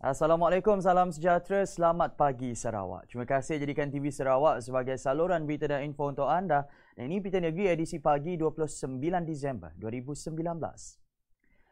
Assalamualaikum, salam sejahtera, selamat pagi Sarawak. Terima kasih jadikan TV Sarawak sebagai saluran berita dan info untuk anda. Dan ini Berita Negeri edisi pagi 29 Disember 2019.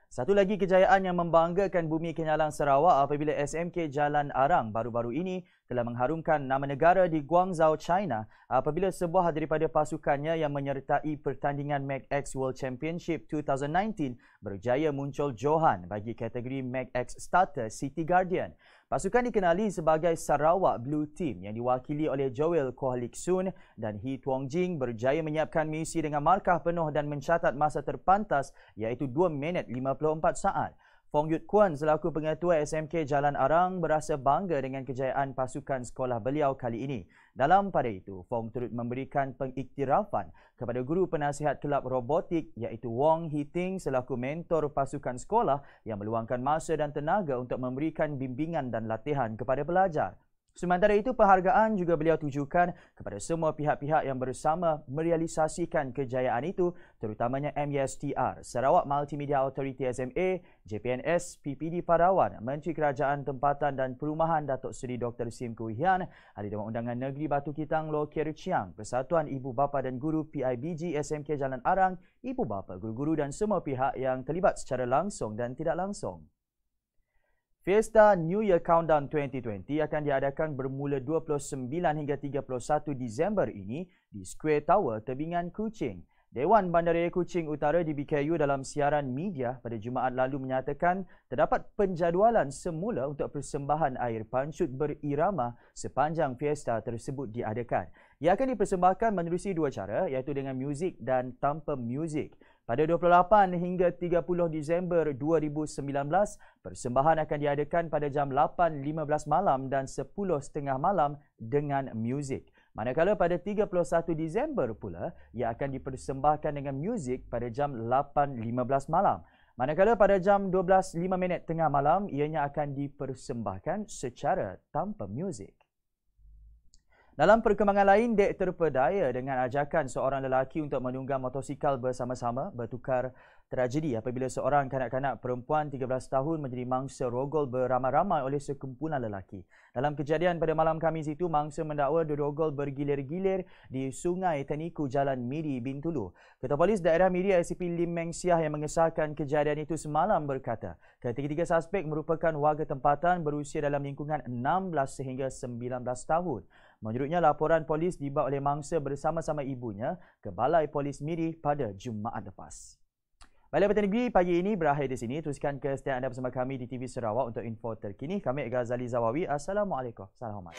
Satu lagi kejayaan yang membanggakan bumi Kenyalang Sarawak apabila SMK Jalan Arang baru-baru ini telah mengharumkan nama negara di Guangzhou, China apabila sebuah daripada pasukannya yang menyertai pertandingan MacX World Championship 2019 berjaya muncul Johan bagi kategori MacX Starter City Guardian. Pasukan dikenali sebagai Sarawak Blue Team yang diwakili oleh Joel Kohlik Sun dan Hee Tuong Jing berjaya menyiapkan misi dengan markah penuh dan mencatat masa terpantas iaitu 2 minit 54 saat. Fong Yut Kuan selaku pengetua SMK Jalan Arang berasa bangga dengan kejayaan pasukan sekolah beliau kali ini. Dalam pada itu, Fong turut memberikan pengiktirafan kepada guru penasihat kelab robotik iaitu Wong Hee Ting selaku mentor pasukan sekolah yang meluangkan masa dan tenaga untuk memberikan bimbingan dan latihan kepada pelajar. Sementara itu, penghargaan juga beliau tujukan kepada semua pihak-pihak yang bersama merealisasikan kejayaan itu, terutamanya MESTR, Sarawak Multimedia Authority SMA, JPNS, PPD Padawan, Menteri Kerajaan Tempatan dan Perumahan Datuk Seri Dr. Sim Koo Hian, Ahli Dewan Undangan Negeri Batu Kitang Lo Kier Chiang, Persatuan Ibu Bapa dan Guru PIBG SMK Jalan Arang, Ibu Bapa, guru-guru dan semua pihak yang terlibat secara langsung dan tidak langsung. Fiesta New Year Countdown 2020 akan diadakan bermula 29 hingga 31 Disember ini di Square Tower, Tebingan, Kuching. Dewan Bandaraya Kuching Utara di BKU dalam siaran media pada Jumaat lalu menyatakan terdapat penjadualan semula untuk persembahan air pancut berirama sepanjang fiesta tersebut diadakan. Ia akan dipersembahkan menerusi dua cara iaitu dengan muzik dan tanpa muzik. Pada 28 hingga 30 Disember 2019, persembahan akan diadakan pada jam 8.15 malam dan 10.30 malam dengan muzik. Manakala pada 31 Disember pula, ia akan dipersembahkan dengan muzik pada jam 8.15 malam. Manakala pada jam 12.05 minit tengah malam, ianya akan dipersembahkan secara tanpa muzik. Dalam perkembangan lain, Dek terpedaya dengan ajakan seorang lelaki untuk menunggang motosikal bersama-sama bertukar tragedi apabila seorang kanak-kanak perempuan 13 tahun menjadi mangsa rogol beramai-ramai oleh sekumpulan lelaki. Dalam kejadian pada malam Khamis itu, mangsa mendakwa dirogol bergilir-gilir di Sungai Teniku Jalan Miri Bintulu. Ketua Polis Daerah Miri SCP Lim Meng Siah yang mengesahkan kejadian itu semalam berkata, ketiga-tiga suspek merupakan warga tempatan berusia dalam lingkungan 16 sehingga 19 tahun. Menurutnya, laporan polis dibawa oleh mangsa bersama-sama ibunya ke Balai Polis Miri pada Jumaat lepas. Balik Petang Negeri pagi ini berakhir di sini. Teruskan kesetiaan anda bersama kami di TV Sarawak untuk info terkini. Kami Ghazali Zawawi. Assalamualaikum. Salam hormat.